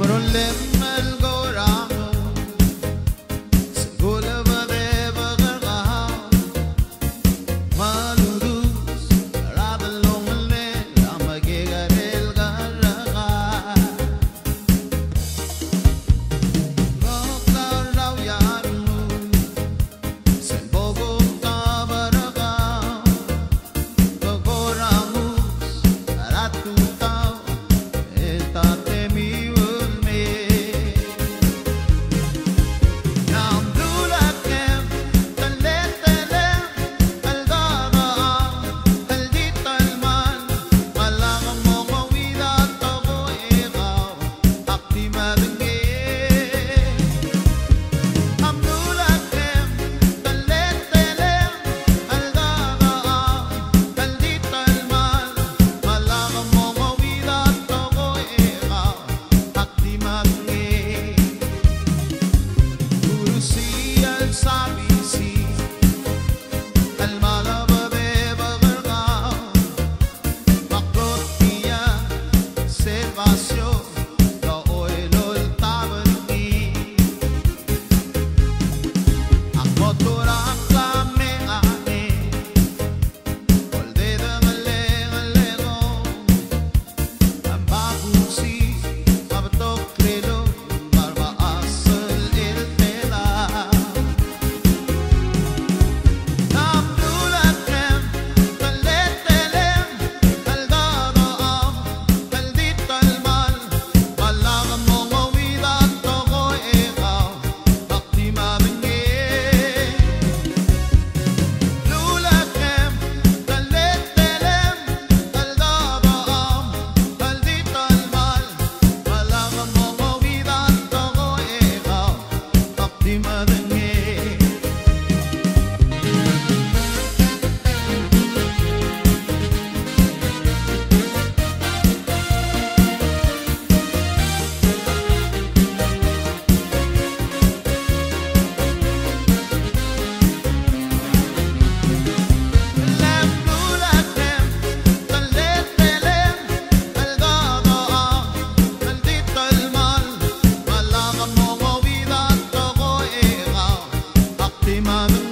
But a limb queimado.